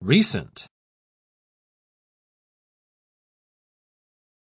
Recent.